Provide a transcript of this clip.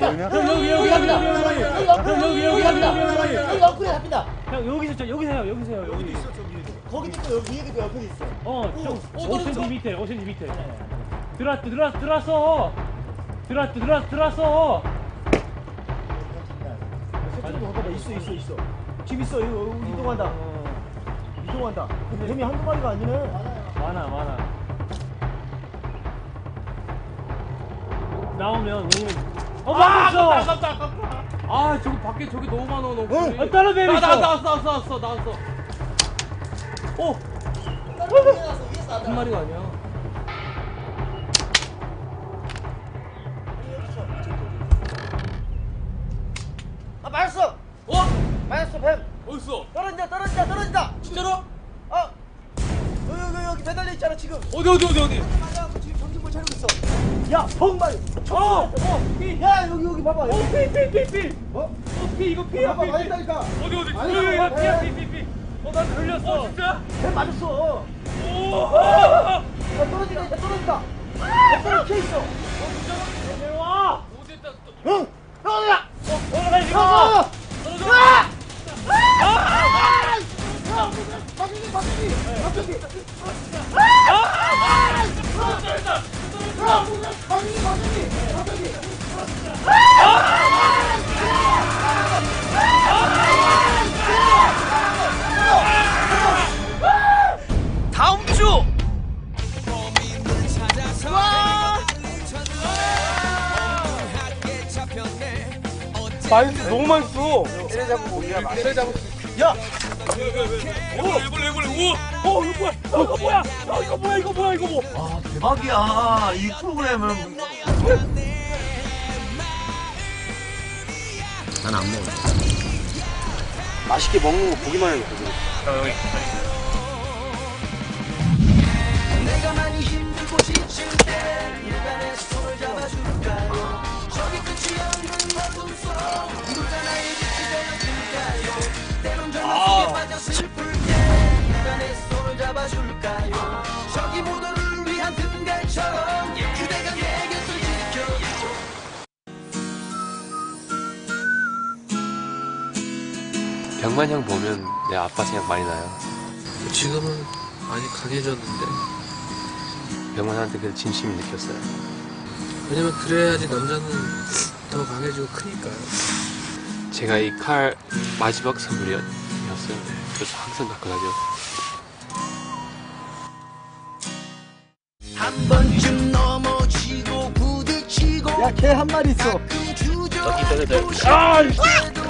형 여기 여기 여기 여기 여기 여기 여기 여기 갑니다. 여기 여기 여기 옆으로 갑니다. 형 여기서 저 여기서 해요 여기서 해요 여기 거기도 있고 여기 위에도 있고 옆에도 있어. 어좀 5cm 밑에 5cm 밑에 들어왔 들어왔 들어왔어 들어왔 들어왔 들어왔어 저쪽도 잠깐만 있어 있어 있어. 집 있어 이거 여기 이동한다. 이동한다. 근데 뱀이 한두 마리가 아니네. 많아 많아 나오면 왜냐면 어 막혔어 아깝다 아깝다 아 저기 밖에 저기 너무 많아 너무 어? 어, 다른 뱀 나, 있어. 나, 나왔어 나왔어 나왔어 나왔어 오! 한 마리가 아니야 아 맞았어. 어? 맞았어 뱀. 어딨어? 떨어진다 떨어진다 떨어진다. 진짜로? 어. 여기 여기 여기 매달려 있잖아 지금. 어디 어디 어디 어디 맞아 지금 정신못 차리고 있어. 야 펑말. 어! 어! 피! 야 여기 여기 봐봐. 어! 피! 피! 피! 피! 어? 어! 피! 이거 피야 봐봐 피! 피! 맞았다니까. 어디 어디 아니, 여기, 어, 여기. 피야 피! 피! 피! 어! 난 걸렸어 어 진짜? 뱀 맞았어. 오! 야 떨어진다 이제 떨어진다. 피해 있어. 내려와! 어디다 또 응. 형이야. 올라가 이거! 어. 떨어져 아! 아! 야, 박준이, 박준이, 박준이. 맛있어 너무 맛있어. 때려잡고 고기야! 때려잡고 야 일벌레 우와 어 이거 뭐야? 어, 이거 뭐야? 어, 이거 뭐야? 이거 뭐야? 이거 뭐? 아 대박이야. 이 프로그램은. 난 안 먹어. 맛있게 먹는 거 보기만 해도 되고. 병만 형 보면 내 아빠 생각 많이 나요. 지금은 많이 강해졌는데 병만 형한테 그 진심이 느꼈어요. 왜냐면 그래야지 남자는 더 강해지고 크니까요. 제가 이 칼 마지막 선물이었어요. 그래서 항상 갖고 다녀. 한 번쯤 넘어지고 부딪히고 야, 개한 마리 있어. 가끔 주저앉고 싶어도